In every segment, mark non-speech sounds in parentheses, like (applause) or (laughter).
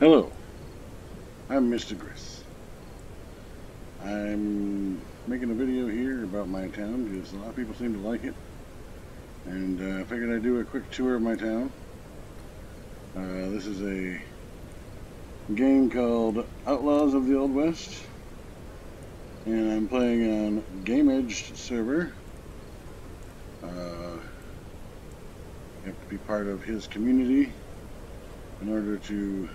Hello, I'm Mr. Gris. I'm making a video here about my town because a lot of people seem to like it. And uh, I figured I'd do a quick tour of my town. Uh, this is a game called Outlaws of the Old West. And I'm playing on GameEdged server. Uh, you have to be part of his community in order to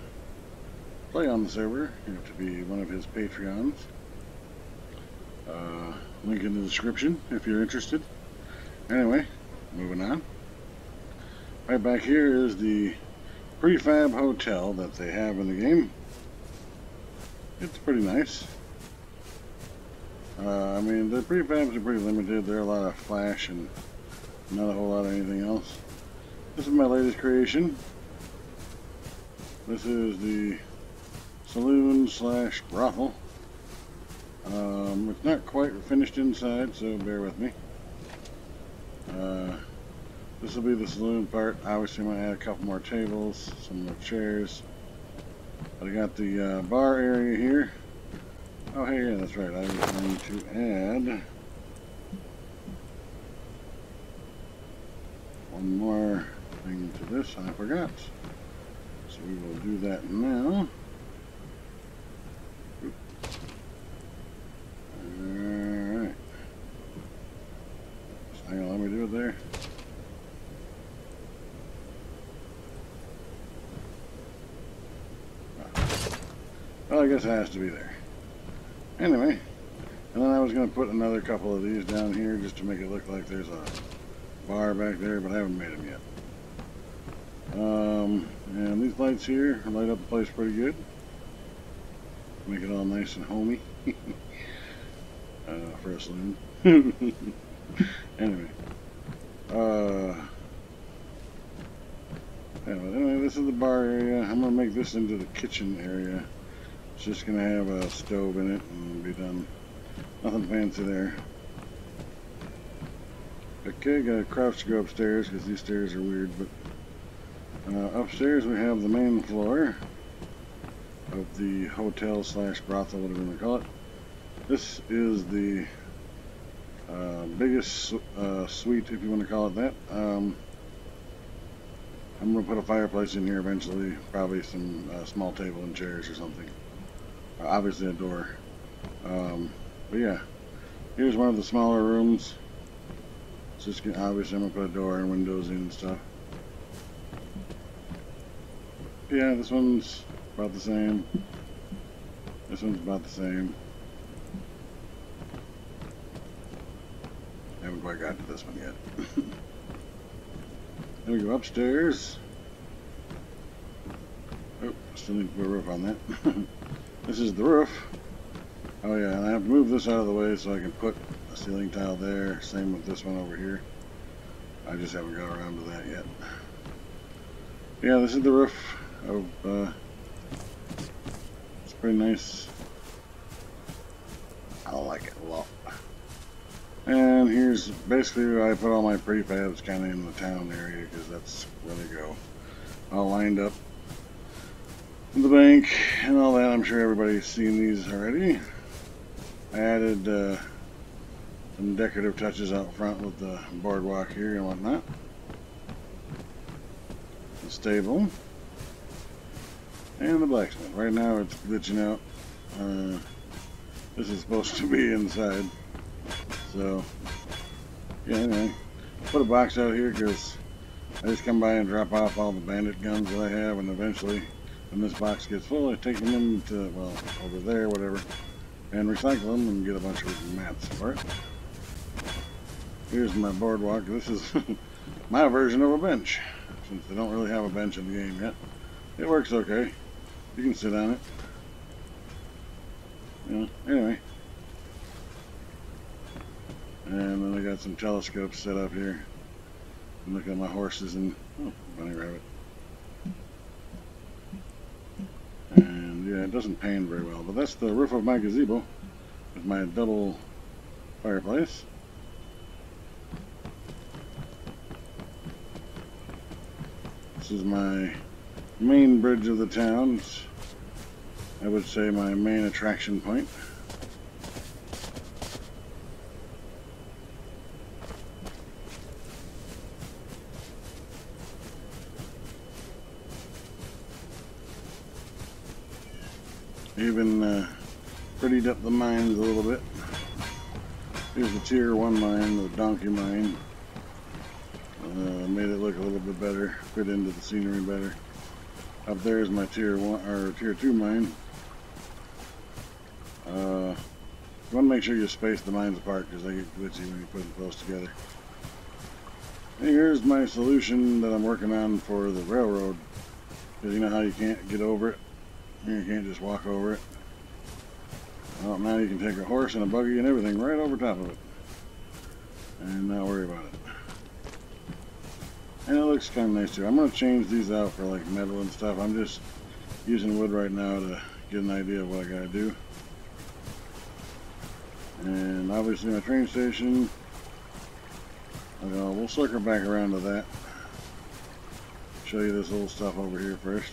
play on the server. You have to be one of his Patreons. Uh, link in the description if you're interested. Anyway, moving on. Right back here is the prefab hotel that they have in the game. It's pretty nice. Uh, I mean, the prefabs are pretty limited. They're a lot of flash and not a whole lot of anything else. This is my latest creation. This is the saloon slash brothel. Um, it's not quite finished inside, so bear with me. Uh, this will be the saloon part. Obviously, I'm going to add a couple more tables, some more chairs. But I got the uh, bar area here. Oh, hey, yeah, that's right. I was going to add one more thing to this. I forgot. So we will do that now. Alright. Hang on, let me do it there. Well, I guess it has to be there. Anyway, and then I was going to put another couple of these down here just to make it look like there's a bar back there, but I haven't made them yet. Um, and these lights here light up the place pretty good. Make it all nice and homey (laughs) uh, for a saloon. (laughs) anyway, uh, anyway, this is the bar area. I'm gonna make this into the kitchen area. It's just gonna have a stove in it and be done. Nothing fancy there. Okay, got a crouch to go upstairs because these stairs are weird, but uh, upstairs we have the main floor of the hotel slash brothel, whatever you want to call it. This is the uh, biggest uh, suite, if you want to call it that. Um, I'm going to put a fireplace in here eventually, probably some uh, small table and chairs or something obviously a door. Um, but yeah, here's one of the smaller rooms. It's just gonna, obviously I'm gonna put a door and windows in and stuff. Yeah, this one's about the same. This one's about the same. I Haven't quite got to this one yet. (laughs) then we go upstairs. Oh, still need to put a roof on that. (laughs) This is the roof. Oh yeah, and I have to move this out of the way so I can put a ceiling tile there. Same with this one over here. I just haven't got around to that yet. Yeah, this is the roof of, uh, it's pretty nice. I like it a lot. And here's basically where I put all my prefabs kind of in the town area because that's where they go. All lined up the bank and all that. I'm sure everybody's seen these already. I added uh, some decorative touches out front with the boardwalk here and whatnot. The stable. And the blacksmith. Right now it's glitching out. Uh, this is supposed to be inside. So, yeah, anyway. Put a box out here because I just come by and drop off all the bandit guns that I have and eventually when this box gets full, I take them into, well, over there, whatever, and recycle them and get a bunch of mats for it. Here's my boardwalk. This is (laughs) my version of a bench, since they don't really have a bench in the game yet. It works okay. You can sit on it. Yeah, anyway. And then I got some telescopes set up here. Look at my horses and, oh, bunny rabbit. Yeah, it doesn't pan very well. But that's the roof of my gazebo with my double fireplace. This is my main bridge of the town. It's I would say my main attraction point. Even uh, prettied up the mines a little bit. Here's the tier 1 mine, the donkey mine. Uh, made it look a little bit better, fit into the scenery better. Up there is my tier 1 or tier 2 mine. Uh, you want to make sure you space the mines apart because they get glitchy when you put them close together. And here's my solution that I'm working on for the railroad. Because you know how you can't get over it? You can't just walk over it. Well, now you can take a horse and a buggy and everything right over top of it. And not worry about it. And it looks kind of nice too. I'm going to change these out for like metal and stuff. I'm just using wood right now to get an idea of what I got to do. And obviously my train station. Uh, we'll circle back around to that. Show you this little stuff over here first.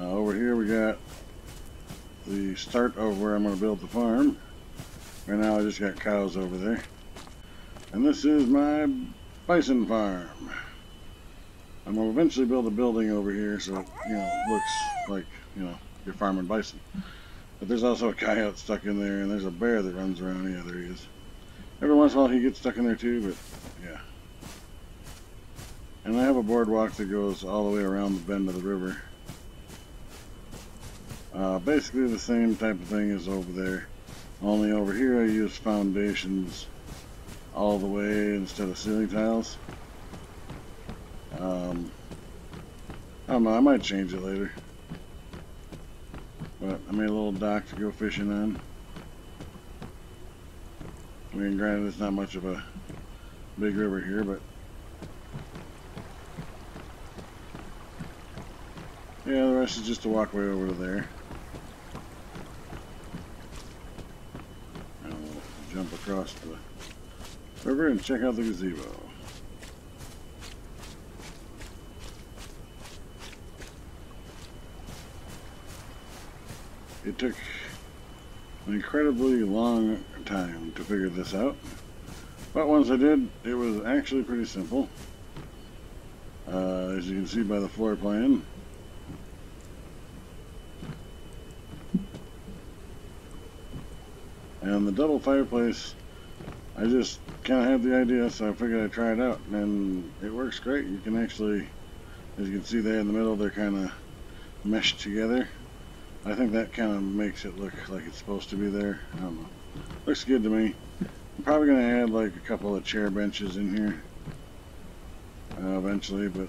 Uh, over here we got the start of where I'm going to build the farm. Right now I just got cows over there. And this is my bison farm. I'm going to eventually build a building over here so it you know, looks like you know you're farming bison. But there's also a coyote stuck in there and there's a bear that runs around. Yeah, there he is. Every once in a while he gets stuck in there too, but yeah. And I have a boardwalk that goes all the way around the bend of the river. Uh, basically the same type of thing as over there. Only over here I use foundations all the way instead of ceiling tiles. Um, I don't know, I might change it later. But I made a little dock to go fishing on. I mean, granted, it's not much of a big river here, but yeah, the rest is just a walkway over to there. Across the river and check out the gazebo. It took an incredibly long time to figure this out. But once I did, it was actually pretty simple. Uh, as you can see by the floor plan, And the double fireplace, I just kind of had the idea, so I figured I'd try it out. And it works great. You can actually, as you can see there in the middle, they're kind of meshed together. I think that kind of makes it look like it's supposed to be there. I don't know. Looks good to me. I'm probably going to add like a couple of chair benches in here uh, eventually, but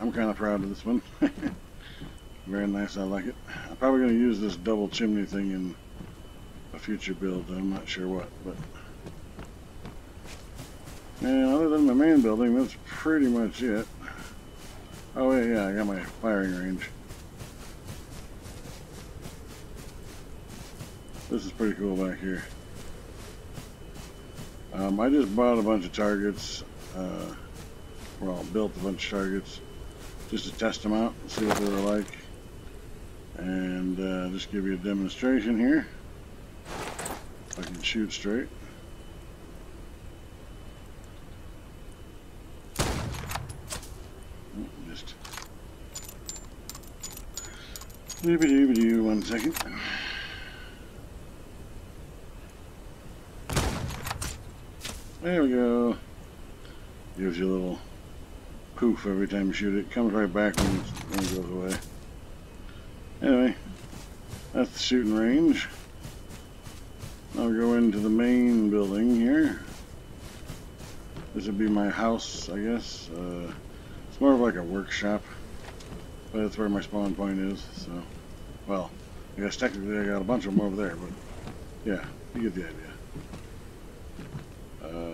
I'm kind of proud of this one. (laughs) Very nice, I like it. I'm probably going to use this double chimney thing in a future build. I'm not sure what, but and other than my main building, that's pretty much it. Oh yeah, yeah, I got my firing range. This is pretty cool back here. Um, I just bought a bunch of targets. Uh, well, built a bunch of targets just to test them out, and see what they were like, and uh, just give you a demonstration here. I can shoot straight. One second. There we go. Gives you a little poof every time you shoot it. Comes right back when, when it goes away. Anyway, that's the shooting range. I'll go into the main building here. This would be my house, I guess. Uh, it's more of like a workshop, but that's where my spawn point is. So, well, I guess technically I got a bunch of them over there, but yeah, you get the idea.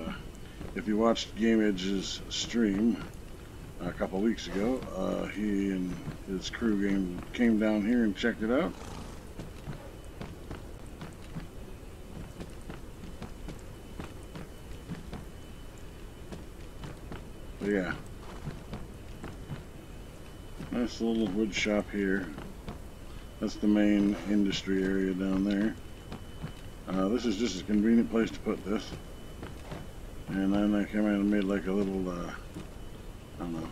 Uh, if you watched Game Edge's stream a couple weeks ago, uh, he and his crew came, came down here and checked it out. But yeah. Nice little wood shop here. That's the main industry area down there. Uh, this is just a convenient place to put this. And then I came in and made like a little, uh, I don't know,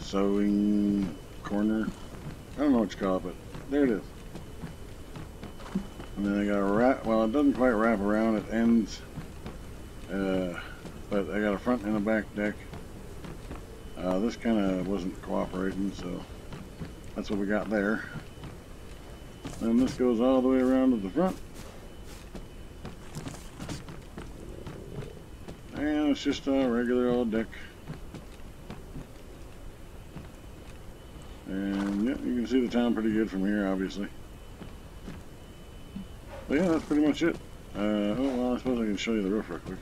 sewing corner. I don't know what you call it, but there it is. And then I got a wrap, well it doesn't quite wrap around, it ends, uh, but I got a front and a back deck. Uh, this kind of wasn't cooperating, so that's what we got there. Then this goes all the way around to the front. And it's just a regular old deck. And yeah, you can see the town pretty good from here, obviously. But yeah, that's pretty much it. Uh, oh, well, I suppose I can show you the roof real quick.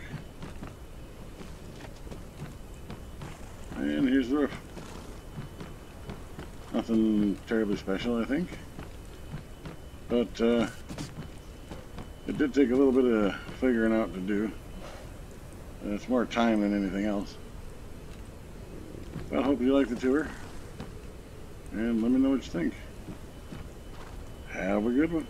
And here's the roof. Nothing terribly special, I think. But, uh, it did take a little bit of figuring out to do. And it's more time than anything else. Well, I hope you like the tour. And let me know what you think. Have a good one.